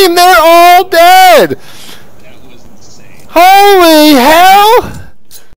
game. They're all dead. Holy hell!